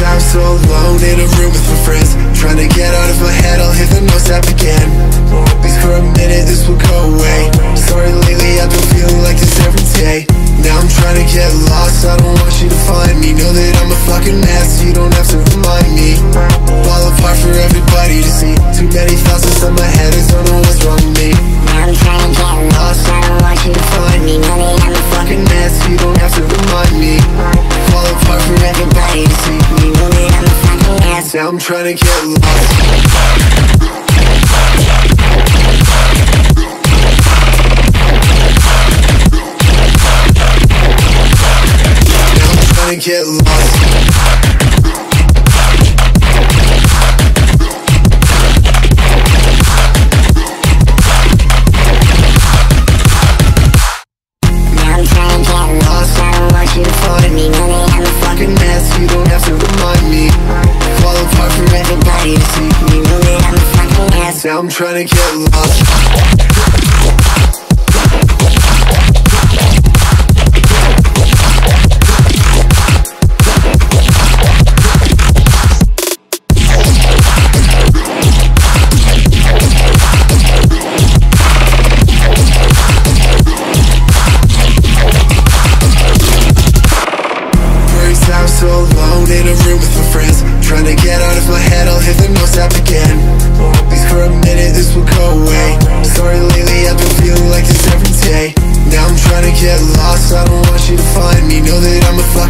I'm so alone in a room with my friends. Trying to get out of my head, I'll hit the notes app again. Please for a minute, this will go away. Sorry lately, I've been feeling like this every day. Now I'm trying to get lost, I don't want you to find me. Know that I'm a fucking mess, you don't have to I'm trying to get lost. Get lost Listen I'm I'm trying to get lost. So alone in a room with my friends. Trying to get out of my head, I'll hit the nose again. Please, for a minute, this will go away. Sorry lately, I've been feeling like this every day. Now I'm trying to get lost, I don't want you to find me. Know that I'm a fuck